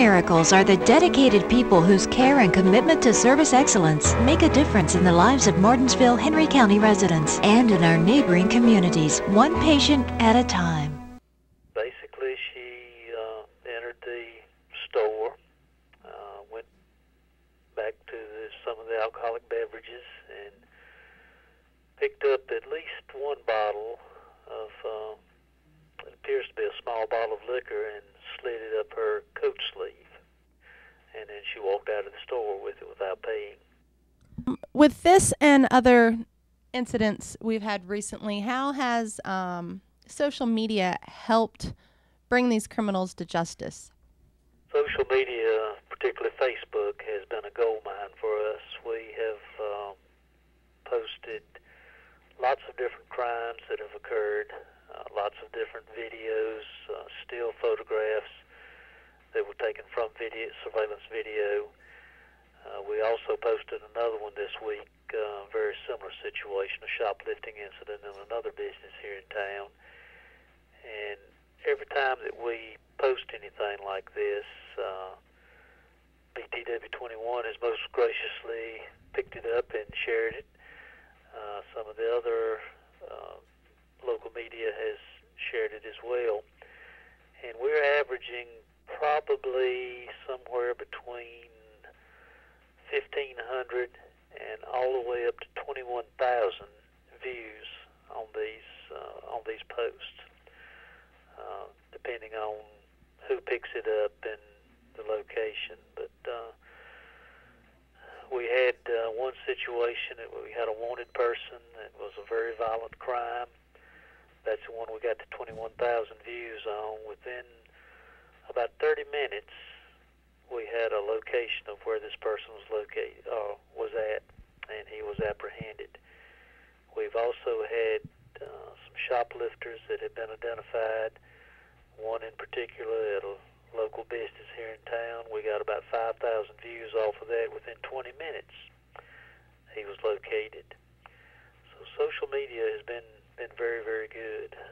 Miracles are the dedicated people whose care and commitment to service excellence make a difference in the lives of Martinsville, Henry County residents and in our neighboring communities, one patient at a time. Basically, she uh, entered the store, uh, went back to the, some of the alcoholic beverages, and picked up at least one bottle of, uh, it appears to be a small bottle of liquor, and slid it up her coat sleeve. And then she walked out of the store with it without paying. With this and other incidents we've had recently, how has um, social media helped bring these criminals to justice? Social media, particularly Facebook, has been a gold mine for us. We have um, posted lots of different crimes that have occurred, lots of different videos, uh, still photographs that were taken from video surveillance video. Uh, we also posted another one this week, uh, very similar situation, a shoplifting incident in another business here in town. And every time that we post anything like this, uh, BTW21 has most graciously picked it up and shared it. Uh, some of the other uh, local media has shared it as well. And we're averaging probably somewhere between 1,500 and all the way up to 21,000 views on these uh, on these posts, uh, depending on who picks it up and the location. But uh, we had uh, one situation that we had a wanted person that was a very violent crime. That's the one we got to 21,000 views on. Within about 30 minutes, we had a location of where this person was located, uh, was at, and he was apprehended. We've also had uh, some shoplifters that have been identified. One in particular at a local business here in town. We got about 5,000 views off of that within 20 minutes very, very good.